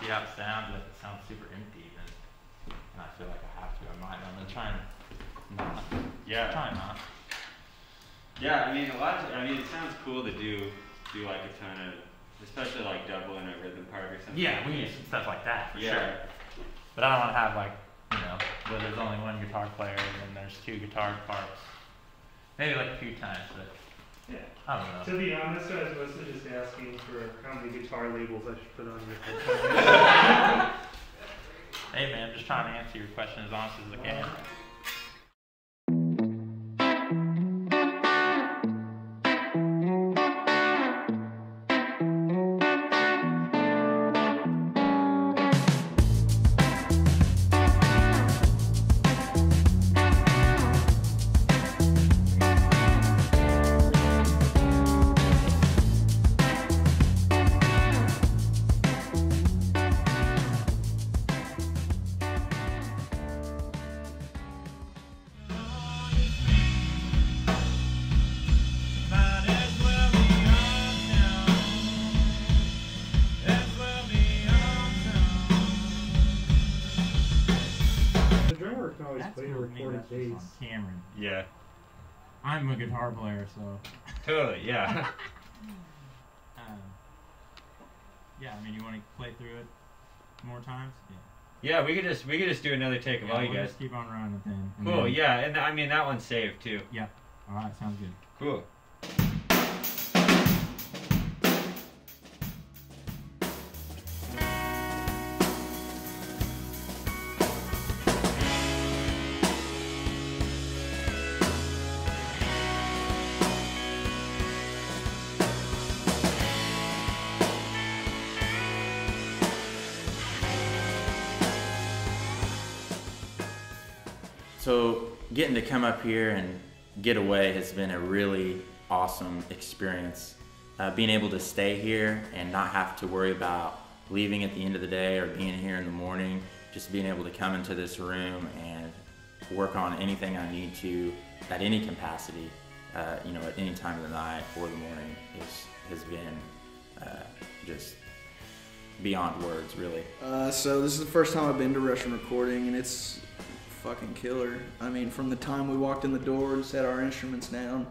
see how it sounds. If it sounds super empty, then and I feel like I have to, I might. I'm gonna try and not. Yeah. Try not. Yeah, I mean a lot. Of, I mean, it sounds cool to do do like a ton of, especially like double in a rhythm part or something. Yeah, we need some stuff like that for Yeah. sure. But I don't want to have like you know where there's only one guitar player and then there's two guitar parts. Maybe like a few times, but Yeah. I don't know. To be honest, I was mostly just asking for how many guitar labels I should put on your portfolio. Hey man, I'm just trying to answer your question as honest as I can. Cameron. Yeah. I'm a guitar player, so. Totally. Yeah. Um, yeah, I mean, you want to play through it more times? Yeah. yeah. We could just we could just do another take of Yeah, all you we'll guys. just keep on running it then. Cool. then- Yeah, and I mean that one's saved too. Yeah. All right, sounds good. Cool. So getting to come up here and get away has been a really awesome experience. Uh, being able to stay here and not have to worry about leaving at the end of the day or being here in the morning, just being able to come into this room and work on anything I need to at any capacity, uh, you know, at any time of the night or the morning is, has been uh, just beyond words, really. Uh, so this is the first time I've been to Russian recording, and it's fucking killer. I mean, from the time we walked in the door and set our instruments down,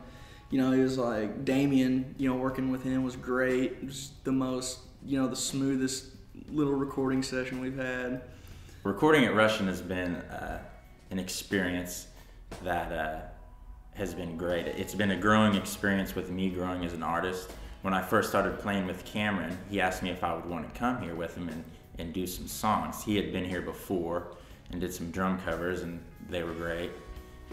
you know, it was like Damien. You know, working with him was great. It was the most, you know, the smoothest little recording session we've had. recording at Russian has been uh, an experience that uh, has been great. It's been a growing experience with me growing as an artist. When I first started playing with Cameron, he asked me if I would want to come here with him and, and do some songs. He had been here before and did some drum covers, and they were great.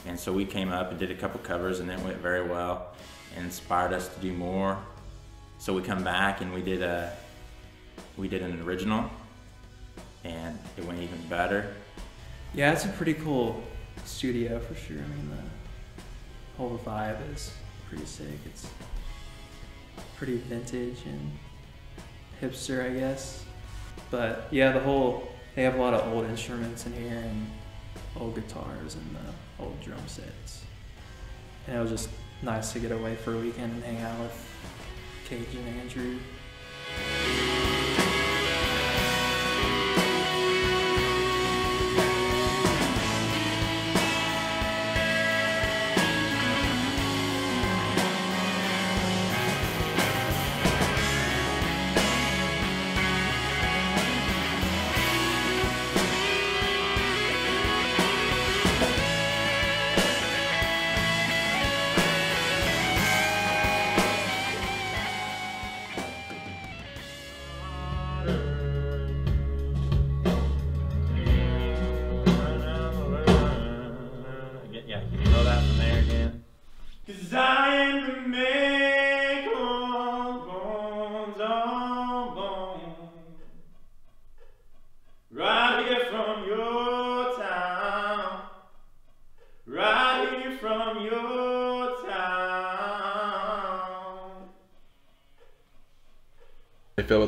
And so we came up and did a couple covers, and it went very well and inspired us to do more. So we come back and we did a we did an original and it went even better. Yeah, it's a pretty cool studio for sure. I mean, the whole vibe is pretty sick. It's pretty vintage and hipster, I guess. But yeah, the whole they have a lot of old instruments in here and old guitars and the old drum sets. And it was just nice to get away for a weekend and hang out with Cage and Andrew.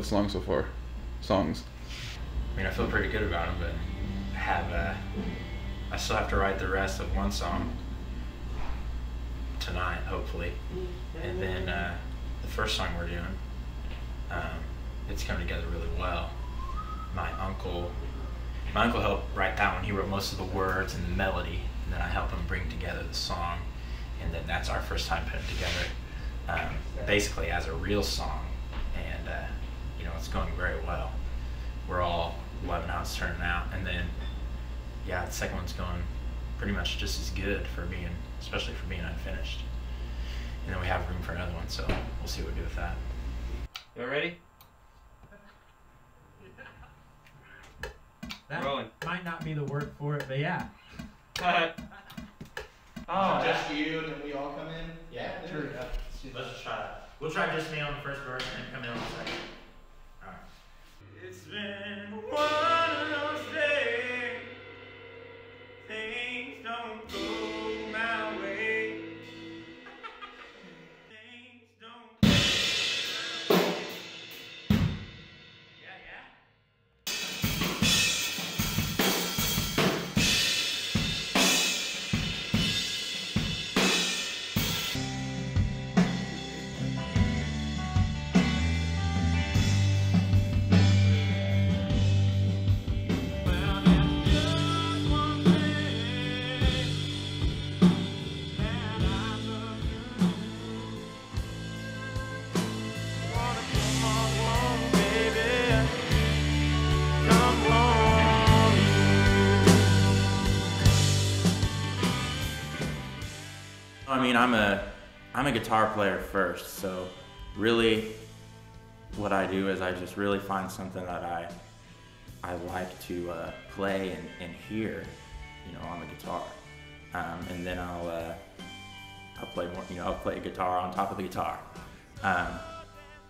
I feel the song so far. Songs. I mean, I feel pretty good about them, but I have, uh, I still have to write the rest of one song tonight, hopefully. And then uh, the first song we're doing, um, it's come together really well. My uncle, my uncle helped write that one. He wrote most of the words and the melody, and then I helped him bring together the song, and then that's our first time putting it together, um, basically as a real song, and uh, you know it's going very well. We're all loving how it's turning out, and then yeah, the second one's going pretty much just as good for being, especially for being unfinished. And then we have room for another one, so we'll see what we do with that. You all ready? That Rolling. might not be the word for it, but yeah. oh, Just you, and then we all come in. Yeah, Sure. Let's just try that. We'll try just me on the first verse and then come in on the second. Alright. It's been one of those days. Things don't go I mean, I'm a I'm a guitar player first, so really what I do is I just really find something that I I like to uh, play and, and hear, you know, on the guitar, um, and then I'll uh, I'll play more, you know, I'll play guitar on top of the guitar. Um,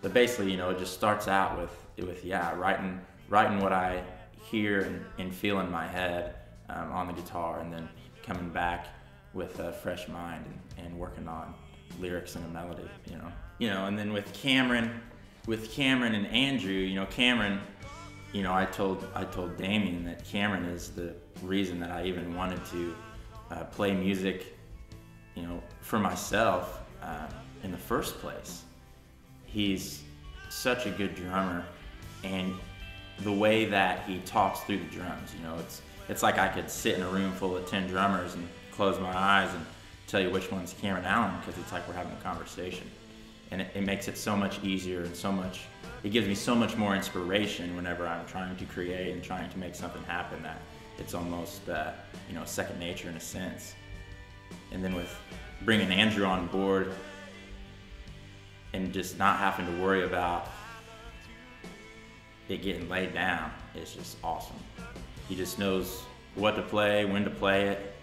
but basically, you know, it just starts out with with yeah, writing writing what I hear and, and feel in my head um, on the guitar, and then coming back with a fresh mind and, and working on lyrics and a melody, you know. You know, and then with Cameron, with Cameron and Andrew, you know, Cameron, you know, I told I told Damien that Cameron is the reason that I even wanted to uh, play music, you know, for myself uh, in the first place. He's such a good drummer, and the way that he talks through the drums, you know, it's it's like I could sit in a room full of ten drummers and close my eyes and tell you which one's Cameron Allen because it's like we're having a conversation, and it, it makes it so much easier and so much. It gives me so much more inspiration whenever I'm trying to create and trying to make something happen that it's almost uh, you know second nature in a sense. And then with bringing Andrew on board and just not having to worry about it getting laid down is just awesome. He just knows what to play, when to play it,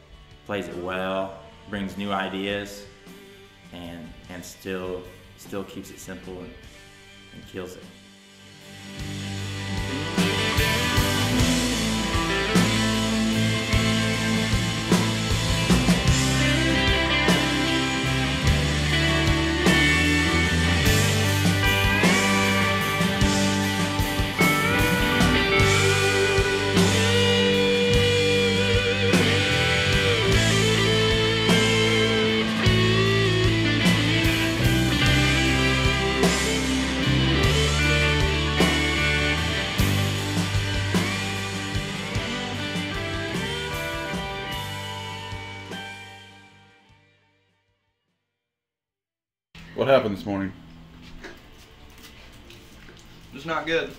plays it well, brings new ideas, and and still still keeps it simple and, and kills it. Happened this morning? It's not good.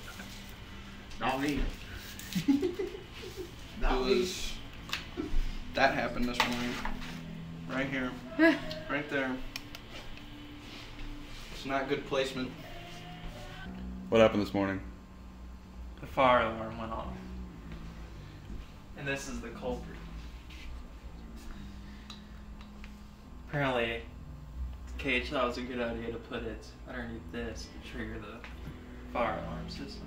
Not me. It was that happened this morning. Right here. right there. It's not good placement. What happened this morning? The fire alarm went off. And this is the culprit. Apparently, Cage thought it was a good idea to put it underneath this to trigger the fire alarm system.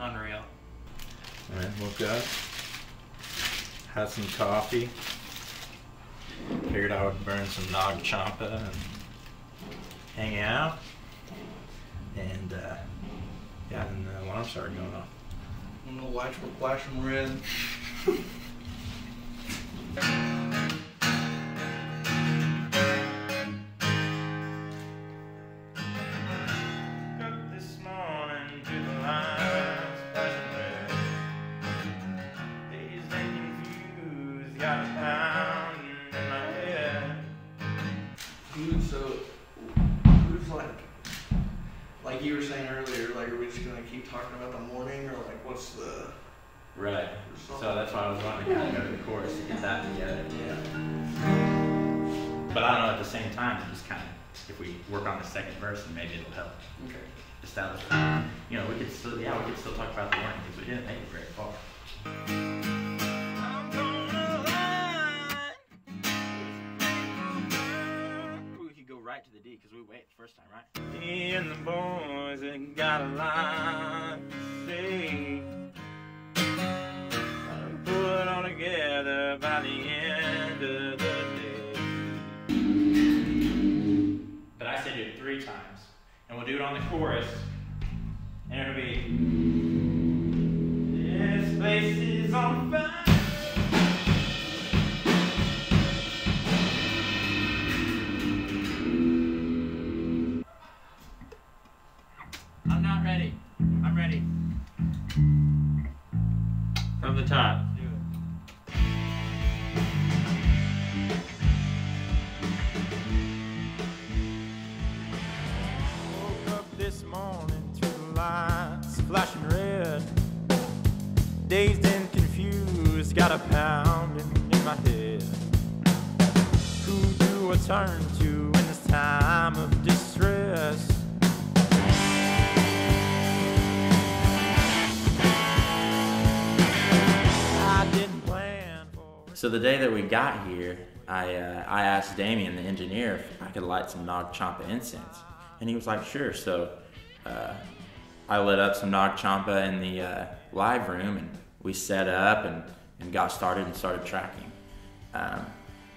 Unreal. Alright, woke up, had some coffee, figured I would burn some Nag Champa and hang out, and uh, yeah, then the alarm started going off. And the lights were flashing red. gonna keep talking about the morning or like what's the Right. So that's why I was wanting to kind of go to the chorus to get that together. yeah. But I don't know. At the same time, just kind of if we work on the second verse, then maybe it'll help Okay. establish. You know, we could still yeah, we could still talk about the morning because we didn't make it very far. We could go right to the D because we wait the first time, right? Me and the boys that got a lot to say. Pull it all together by the end of the day. But I said it three times, and we'll do it on the chorus, and it'll be. Dazed and confused, got a pounding in my head. Who do I turn to in this time of distress? So the day that we got here, I uh, I asked Damien, the engineer, if I could light some Nag Champa incense, and he was like, "Sure." So uh, I lit up some Nag Champa in the uh, live room, and we set up and, and got started and started tracking. Um,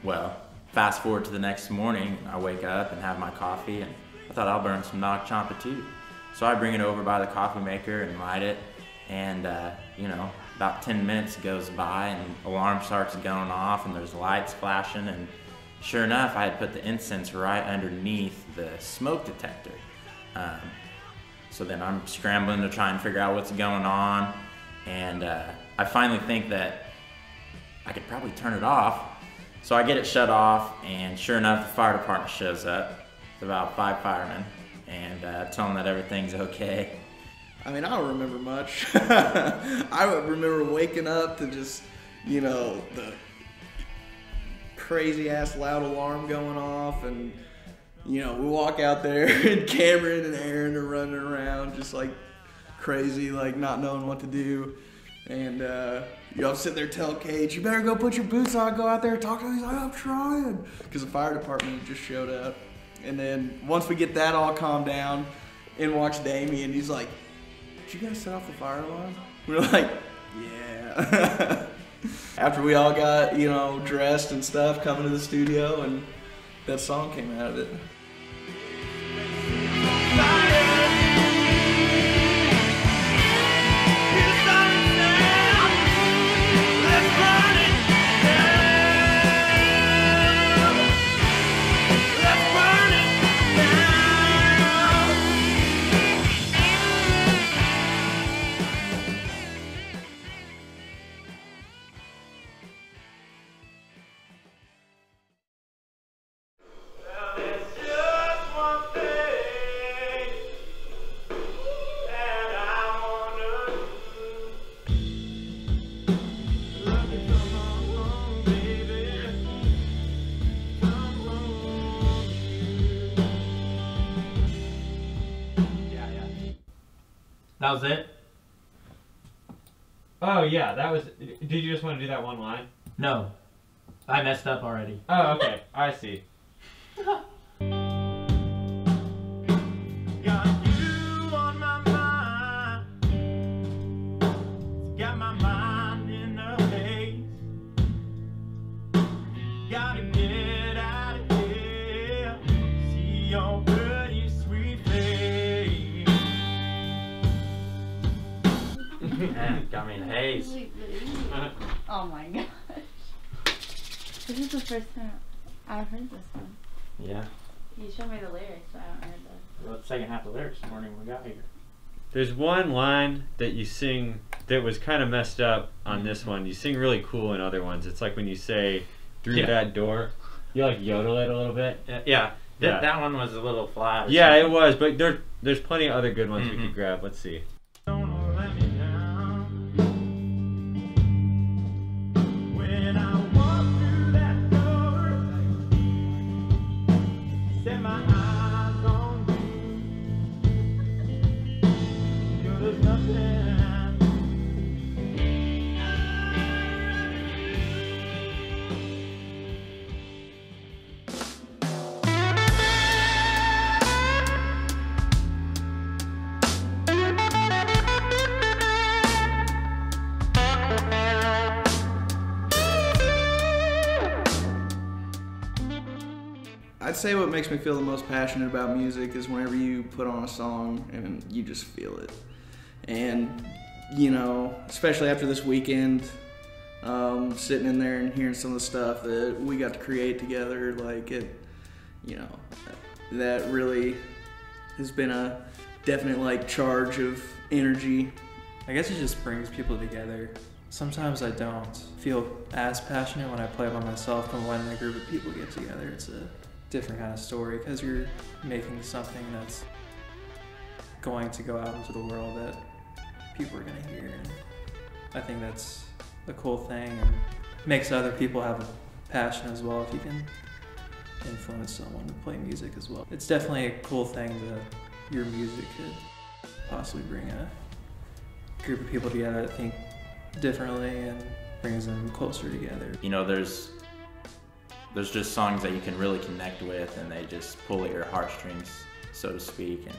well, fast forward to the next morning, I wake up and have my coffee, and I thought I'll burn some Nag Champa too. So I bring it over by the coffee maker and light it, and uh, you know, about 10 minutes goes by and alarm starts going off and there's lights flashing and sure enough I had put the incense right underneath the smoke detector. Um, so then I'm scrambling to try and figure out what's going on and uh, I finally think that I could probably turn it off. So I get it shut off and sure enough the fire department shows up. It's about five firemen and uh, tell them that everything's okay. I mean, I don't remember much. I remember waking up to just, you know, the crazy ass loud alarm going off, and you know, we walk out there, and Cameron and Aaron are running around just like crazy, like not knowing what to do, and uh, know, I'm there telling Cage, "You better go put your boots on, go out there and talk to him." He's like, "I'm trying," because the fire department just showed up, and then once we get that all calmed down, in walks Damien, he's like did you guys set off the fire alarm? We're like, yeah. After we all got, you know, dressed and stuff, coming to the studio, and that song came out of it. That was it? Oh yeah, that was. Did you just want to do that one line? No, I messed up already. Oh okay, I see. Man, got me haze. Oh my gosh. This is the first time I've heard this one. Yeah, You showed me the lyrics, but I haven't heard this. wrote the second half of the lyrics this morning when we got here. There's one line that you sing that was kind of messed up on this one. You sing really cool in other ones. It's like when you say through Yeah. that door, you like yodel it a little bit. Yeah, yeah. That, Yeah. that one was a little flat. or Yeah, it was, but there there's plenty of other good ones we Mhm. could grab. Let's see. I'd say what makes me feel the most passionate about music is whenever you put on a song and you just feel it. And, you know, especially after this weekend, um, sitting in there and hearing some of the stuff that we got to create together, like it, you know, that really has been a definite like charge of energy. I guess it just brings people together. Sometimes I don't feel as passionate when I play by myself than when a group of people get together. It's a different kind of story because you're making something that's going to go out into the world that people are going to hear. And I think that's a cool thing and makes other people have a passion as well if you can influence someone to play music as well. It's definitely a cool thing that your music could possibly bring a group of people together that think differently and brings them closer together. You know, there's there's just songs that you can really connect with and they just pull at your heartstrings, so to speak. And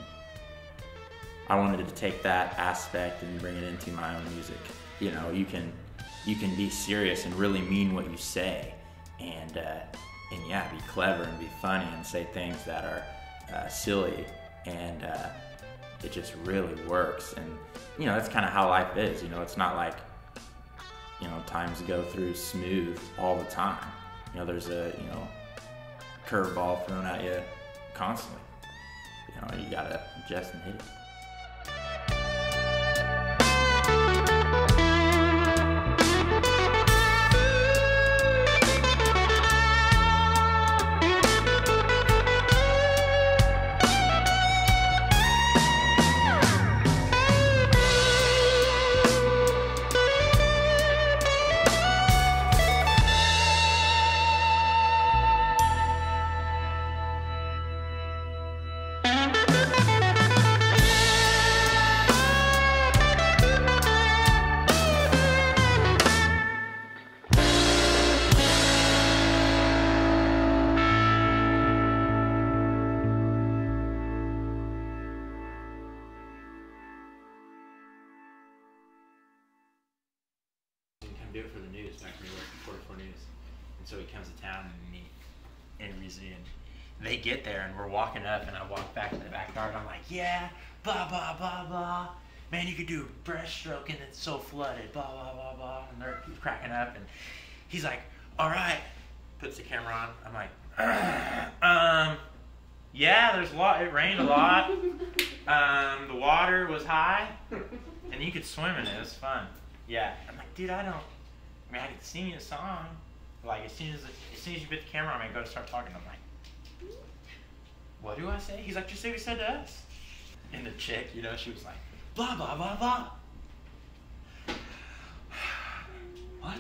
I wanted to take that aspect and bring it into my own music. You know, you can you can be serious and really mean what you say, and uh, and yeah, be clever and be funny and say things that are uh, silly, and uh, it just really works. And you know, that's kind of how life is. You know, it's not like you know times go through smooth all the time. You know, there's a you know curveball thrown at you constantly. You know, you gotta adjust and hit it. And we're walking up and I walk back to the backyard I'm like, yeah, blah, blah, blah, blah. Man, you could do a breaststroke and it's so flooded, blah, blah, blah, blah. And they're cracking up and he's like, all right, puts the camera on. I'm like, um, yeah, there's a lot, it rained a lot. Um, the water was high and you could swim in it. It was fun. Yeah. I'm like, dude, I don't. I mean, I could sing you a song. Like as soon as as soon as you put the camera on I go to start talking. I'm like, what do I say? He's like, just say what he said to us. And the chick, you know, she was like, blah, blah, blah, blah. what?